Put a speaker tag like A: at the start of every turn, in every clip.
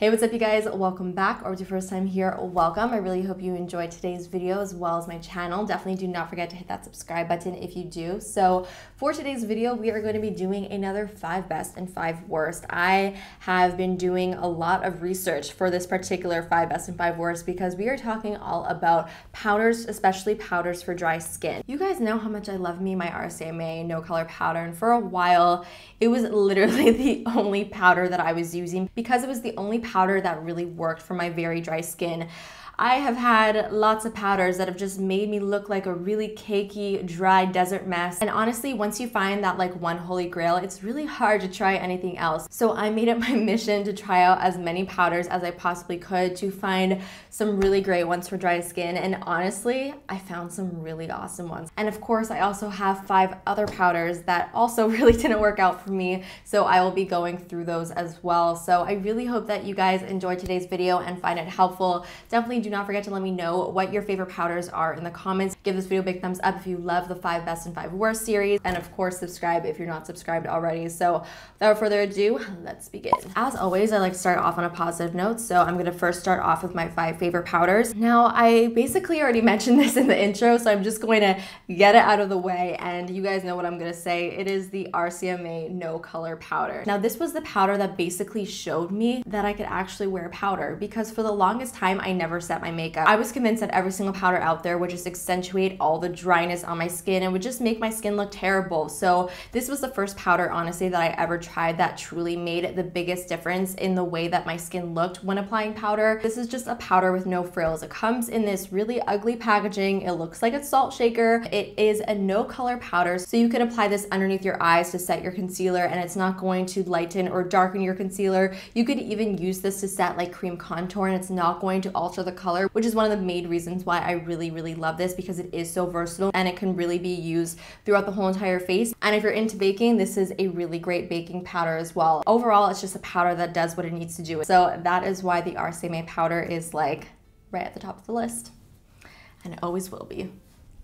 A: Hey, what's up you guys? Welcome back or if it's your first time here, welcome. I really hope you enjoyed today's video as well as my channel. Definitely do not forget to hit that subscribe button if you do. So for today's video, we are going to be doing another five best and five worst. I have been doing a lot of research for this particular five best and five worst because we are talking all about powders, especially powders for dry skin. You guys know how much I love me my RCMA no color powder and for a while it was literally the only powder that I was using because it was the only powder that really worked for my very dry skin. I have had lots of powders that have just made me look like a really cakey, dry desert mess. And honestly, once you find that like one holy grail, it's really hard to try anything else. So I made it my mission to try out as many powders as I possibly could to find some really great ones for dry skin. And honestly, I found some really awesome ones. And of course, I also have five other powders that also really didn't work out for me. So I will be going through those as well. So I really hope that you guys enjoyed today's video and find it helpful. Definitely do not forget to let me know what your favorite powders are in the comments. Give this video a big thumbs up if you love the five best and five worst series. And of course, subscribe if you're not subscribed already. So without further ado, let's begin. As always, I like to start off on a positive note. So I'm gonna first start off with my five favorite powders. Now, I basically already mentioned this in the intro, so I'm just going to get it out of the way. And you guys know what I'm gonna say. It is the RCMA No Color Powder. Now, this was the powder that basically showed me that I could actually wear powder because for the longest time, I never set my makeup. I was convinced that every single powder out there would just accentuate all the dryness on my skin and would just make my skin look terrible. So this was the first powder, honestly, that I ever tried that truly made the biggest difference in the way that my skin looked when applying powder. This is just a powder with no frills. It comes in this really ugly packaging. It looks like a salt shaker. It is a no color powder, so you can apply this underneath your eyes to set your concealer and it's not going to lighten or darken your concealer. You could even use this to set like cream contour and it's not going to alter the color which is one of the main reasons why I really, really love this because it is so versatile and it can really be used throughout the whole entire face. And if you're into baking, this is a really great baking powder as well. Overall, it's just a powder that does what it needs to do. So that is why the RCMA powder is like right at the top of the list and it always will be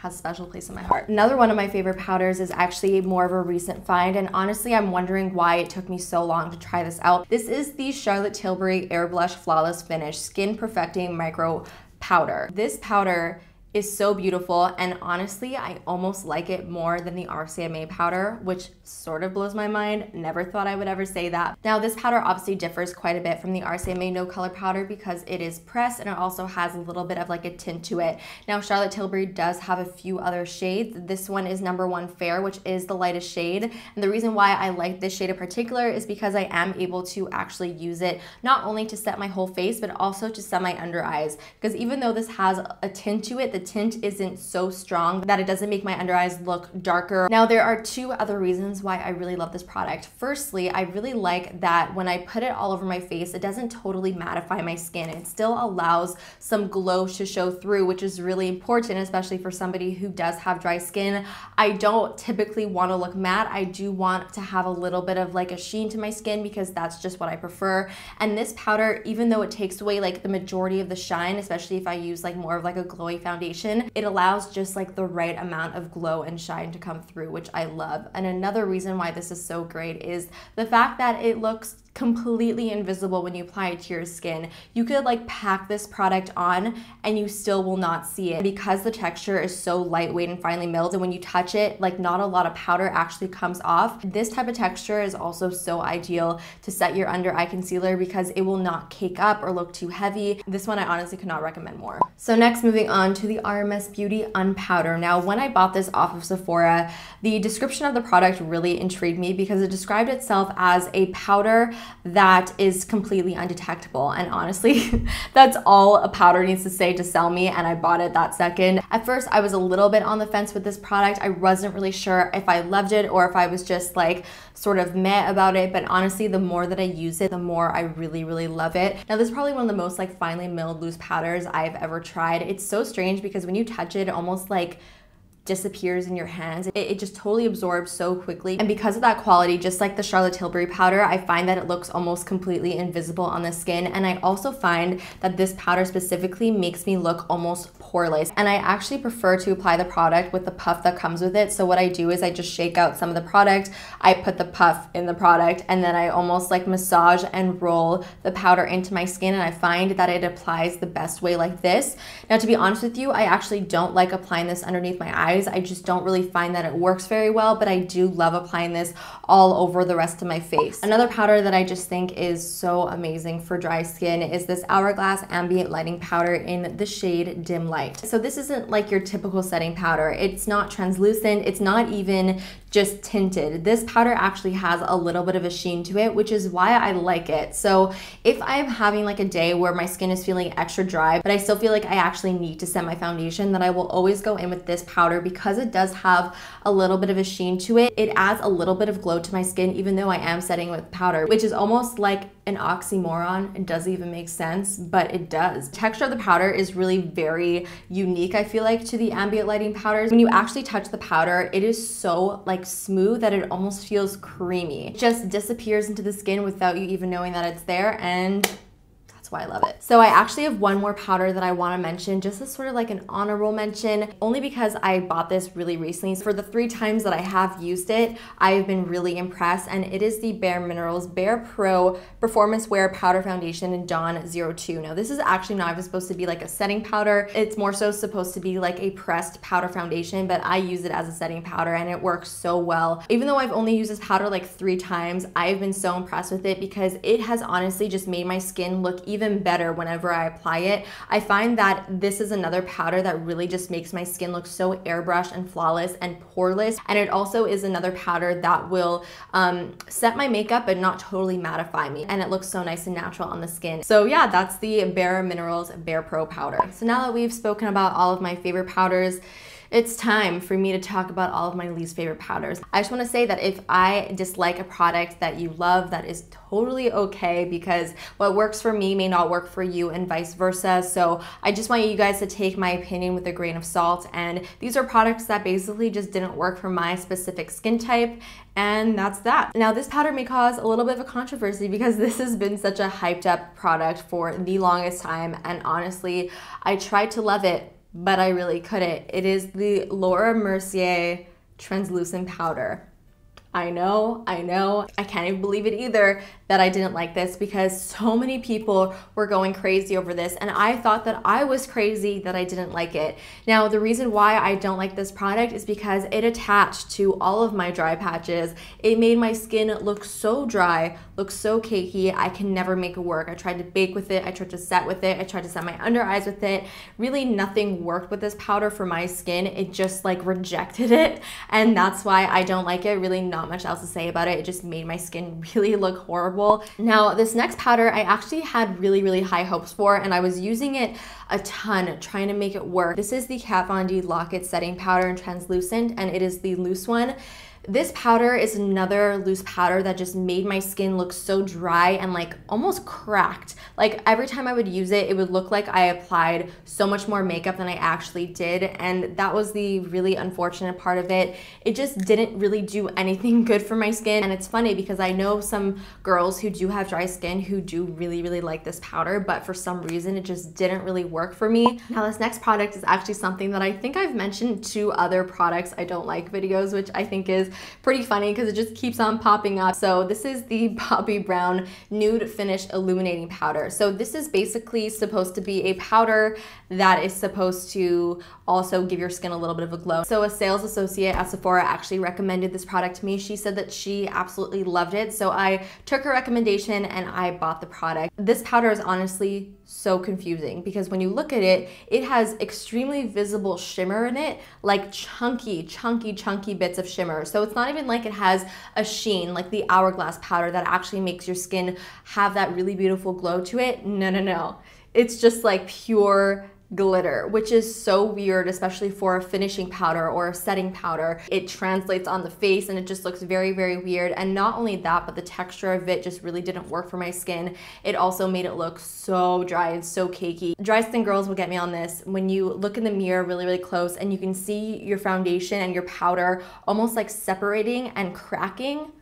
A: has a special place in my heart. Another one of my favorite powders is actually more of a recent find and honestly I'm wondering why it took me so long to try this out. This is the Charlotte Tilbury Airbrush Flawless Finish Skin Perfecting Micro Powder. This powder is so beautiful and honestly I almost like it more than the RCMA powder which sort of blows my mind. Never thought I would ever say that. Now this powder obviously differs quite a bit from the RCMA no color powder because it is pressed and it also has a little bit of like a tint to it. Now Charlotte Tilbury does have a few other shades. This one is number one fair which is the lightest shade and the reason why I like this shade in particular is because I am able to actually use it not only to set my whole face but also to set my under eyes because even though this has a tint to it the tint isn't so strong that it doesn't make my under eyes look darker. Now there are two other reasons why I really love this product. Firstly, I really like that when I put it all over my face, it doesn't totally mattify my skin. It still allows some glow to show through, which is really important, especially for somebody who does have dry skin. I don't typically want to look matte. I do want to have a little bit of like a sheen to my skin because that's just what I prefer. And this powder, even though it takes away like the majority of the shine, especially if I use like more of like a glowy foundation, foundation, it allows just like the right amount of glow and shine to come through, which I love. And another reason why this is so great is the fact that it looks completely invisible when you apply it to your skin. You could like pack this product on and you still will not see it because the texture is so lightweight and finely milled and when you touch it, like not a lot of powder actually comes off. This type of texture is also so ideal to set your under eye concealer because it will not cake up or look too heavy. This one I honestly could not recommend more. So next moving on to the RMS Beauty Unpowder. Now when I bought this off of Sephora, the description of the product really intrigued me because it described itself as a powder that is completely undetectable. And honestly, that's all a powder needs to say to sell me. And I bought it that second. At first, I was a little bit on the fence with this product. I wasn't really sure if I loved it or if I was just like sort of meh about it. But honestly, the more that I use it, the more I really, really love it. Now, this is probably one of the most like finely milled loose powders I've ever tried. It's so strange because when you touch it, it almost like disappears in your hands. It, it, just totally absorbs so quickly. And because of that quality, just like the Charlotte Tilbury powder, I find that it looks almost completely invisible on the skin. And I also find that this powder specifically makes me look almost poreless. And I actually prefer to apply the product with the puff that comes with it. So what I do is I just shake out some of the product, I put the puff in the product, and then I almost like massage and roll the powder into my skin. And I find that it applies the best way like this. Now, to be honest with you, I actually don't like applying this underneath my eyes. I just don't really find that it works very well, but I do love applying this all over the rest of my face. Another powder that I just think is so amazing for dry skin is this Hourglass Ambient Lighting Powder in the shade Dim Light. So this isn't like your typical setting powder. It's not translucent. It's not even just tinted. This powder actually has a little bit of a sheen to it, which is why I like it. So if I'm having like a day where my skin is feeling extra dry, but I still feel like I actually need to set my foundation, then I will always go in with this powder because it does have a little bit of a sheen to it. It adds a little bit of glow to my skin, even though I am setting with powder, which is almost like an oxymoron. It doesn't even make sense, but it does. The texture of the powder is really very unique, I feel like, to the ambient lighting powders. When you actually touch the powder, it is so like smooth that it almost feels creamy. It just disappears into the skin without you even knowing that it's there and that's why I love it. So I actually have one more powder that I wanna mention, just as sort of like an honorable mention, only because I bought this really recently. For the three times that I have used it, I've been really impressed, and it is the Bare Minerals Bare Pro Performance Wear Powder Foundation in Dawn 02. Now this is actually not even supposed to be like a setting powder. It's more so supposed to be like a pressed powder foundation, but I use it as a setting powder and it works so well. Even though I've only used this powder like three times, I've been so impressed with it because it has honestly just made my skin look even even better whenever I apply it. I find that this is another powder that really just makes my skin look so airbrushed and flawless and poreless. And it also is another powder that will um, set my makeup but not totally mattify me. And it looks so nice and natural on the skin. So yeah, that's the Bare Minerals Bare Pro powder. So now that we've spoken about all of my favorite powders, it's time for me to talk about all of my least favorite powders. I just wanna say that if I dislike a product that you love, that is totally okay because what works for me may not work for you and vice versa. So I just want you guys to take my opinion with a grain of salt. And these are products that basically just didn't work for my specific skin type. And that's that. Now, this powder may cause a little bit of a controversy because this has been such a hyped up product for the longest time. And honestly, I tried to love it but I really couldn't. It is the Laura Mercier translucent powder. I know, I know, I can't even believe it either that I didn't like this because so many people were going crazy over this and I thought that I was crazy that I didn't like it. Now, the reason why I don't like this product is because it attached to all of my dry patches. It made my skin look so dry, look so cakey. I can never make it work. I tried to bake with it, I tried to set with it, I tried to set my under eyes with it. Really nothing worked with this powder for my skin. It just like rejected it and that's why I don't like it. Really not much else to say about it. It just made my skin really look horrible now, this next powder I actually had really, really high hopes for, and I was using it a ton, trying to make it work. This is the Kat Von D Lock It Setting Powder in Translucent, and it is the loose one. This powder is another loose powder that just made my skin look so dry and like almost cracked. Like every time I would use it, it would look like I applied so much more makeup than I actually did. And that was the really unfortunate part of it. It just didn't really do anything good for my skin. And it's funny because I know some girls who do have dry skin who do really, really like this powder, but for some reason it just didn't really work for me. Now this next product is actually something that I think I've mentioned to other products I don't like videos, which I think is pretty funny because it just keeps on popping up. So this is the Bobbi Brown Nude Finish Illuminating Powder. So this is basically supposed to be a powder that is supposed to also give your skin a little bit of a glow. So a sales associate at Sephora actually recommended this product to me. She said that she absolutely loved it. So I took her recommendation and I bought the product. This powder is honestly so confusing because when you look at it, it has extremely visible shimmer in it, like chunky, chunky, chunky bits of shimmer. So it's not even like it has a sheen like the Hourglass powder that actually makes your skin have that really beautiful glow to it. No, no, no. It's just like pure glitter, which is so weird, especially for a finishing powder or a setting powder. It translates on the face and it just looks very, very weird. And not only that, but the texture of it just really didn't work for my skin. It also made it look so dry and so cakey. Dry skin girls will get me on this. When you look in the mirror really, really close and you can see your foundation and your powder almost like separating and cracking,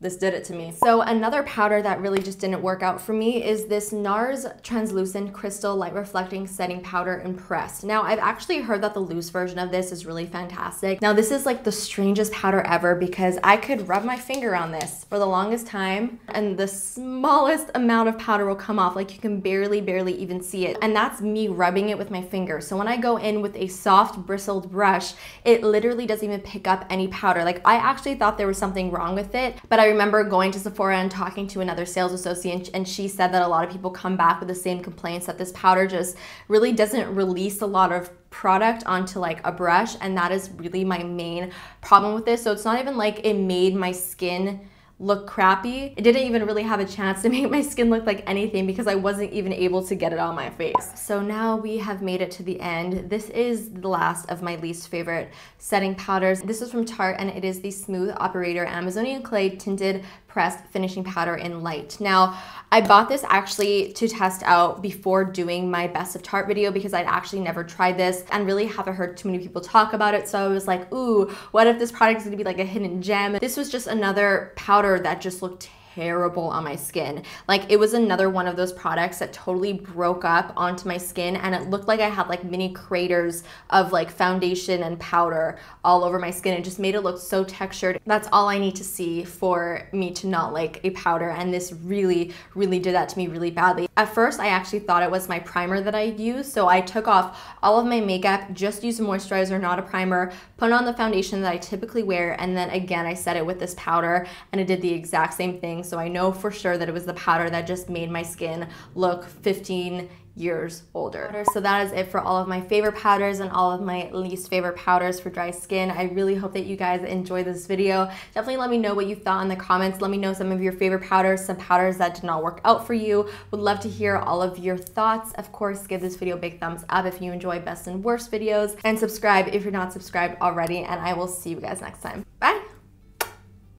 A: this did it to me. So another powder that really just didn't work out for me is this NARS Translucent Crystal Light Reflecting Setting Powder in Impressed. Now I've actually heard that the loose version of this is really fantastic. Now this is like the strangest powder ever because I could rub my finger on this for the longest time and the smallest amount of powder will come off like you can barely barely even see it and that's me rubbing it with my finger. So when I go in with a soft bristled brush it literally doesn't even pick up any powder. Like I actually thought there was something wrong with it but I I remember going to Sephora and talking to another sales associate, and she said that a lot of people come back with the same complaints that this powder just really doesn't release a lot of product onto like a brush, and that is really my main problem with this. So it's not even like it made my skin look crappy. It didn't even really have a chance to make my skin look like anything because I wasn't even able to get it on my face. So now we have made it to the end. This is the last of my least favorite setting powders. This is from Tarte and it is the Smooth Operator Amazonian Clay Tinted Pressed Finishing Powder in Light. Now, I bought this actually to test out before doing my best of Tarte video because I'd actually never tried this and really haven't heard too many people talk about it. So I was like, ooh, what if this product is gonna be like a hidden gem? This was just another powder that just looked terrible on my skin. Like it was another one of those products that totally broke up onto my skin and it looked like I had like mini craters of like foundation and powder all over my skin. It just made it look so textured. That's all I need to see for me to not like a powder and this really, really did that to me really badly. At first, I actually thought it was my primer that I used. So I took off all of my makeup, just used a moisturizer, not a primer, put on the foundation that I typically wear, and then again, I set it with this powder and it did the exact same thing so I know for sure that it was the powder that just made my skin look 15 years older. So that is it for all of my favorite powders and all of my least favorite powders for dry skin. I really hope that you guys enjoyed this video. Definitely let me know what you thought in the comments. Let me know some of your favorite powders, some powders that did not work out for you. Would love to hear all of your thoughts. Of course, give this video a big thumbs up if you enjoy best and worst videos and subscribe if you're not subscribed already and I will see you guys next time. Bye!